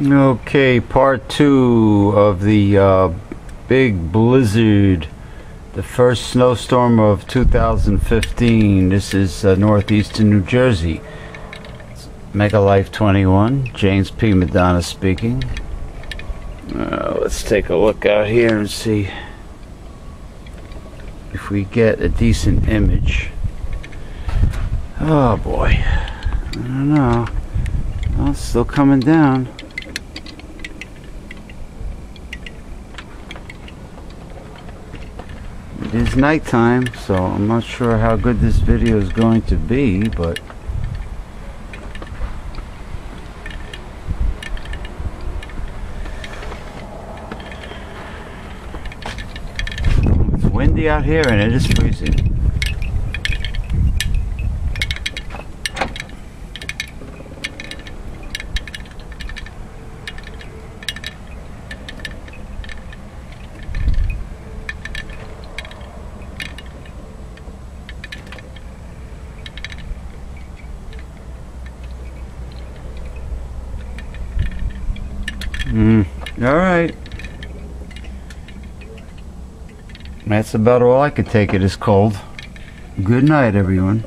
Okay, part two of the uh, big blizzard, the first snowstorm of 2015. This is uh, northeastern New Jersey. It's Megalife21, James P. Madonna speaking. Uh, let's take a look out here and see if we get a decent image. Oh boy, I don't know. Well, it's still coming down. It is nighttime, so I'm not sure how good this video is going to be, but it's windy out here and it is freezing. Mm, all right. That's about all I could take. It is cold. Good night, everyone.